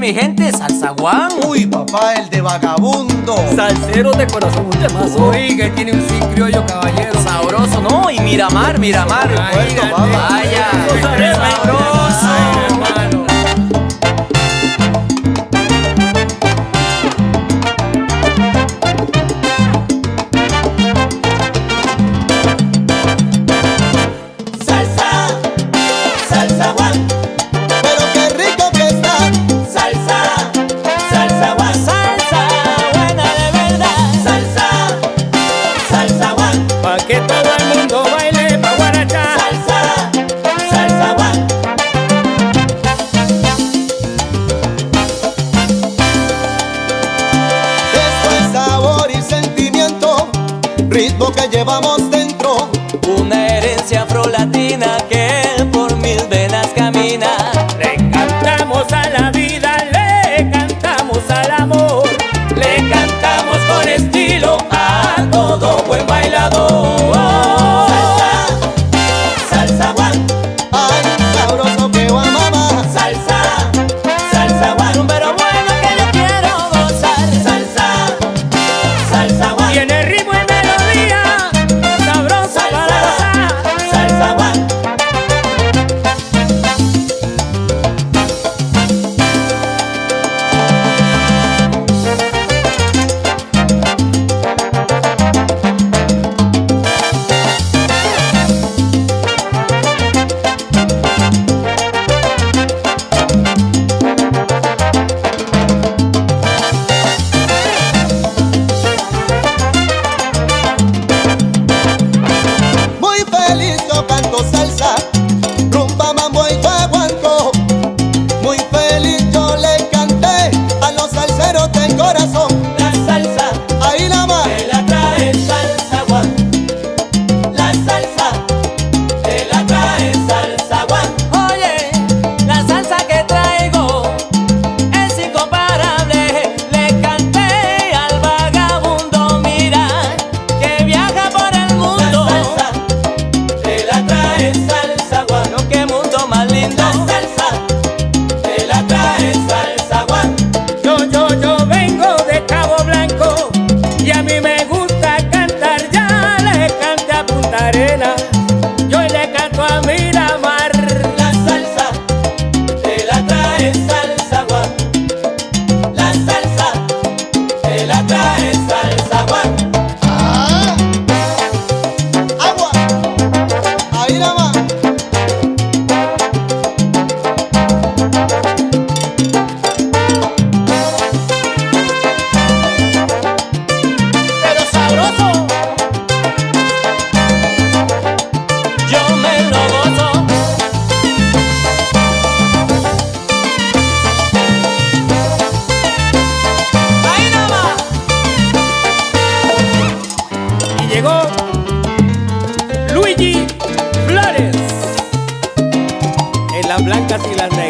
mi gente, salsa Salsaguán. Uy, papá, el de vagabundo. Salseros de corazón, un temazo. Uy, que tiene un sin criollo, caballero. Sabroso, no, y Miramar, Miramar. Ay, vaya, vaya. ritmo que llevamos dentro, una herencia afrolatina que llegó Luigi Flores en las blancas y las negras.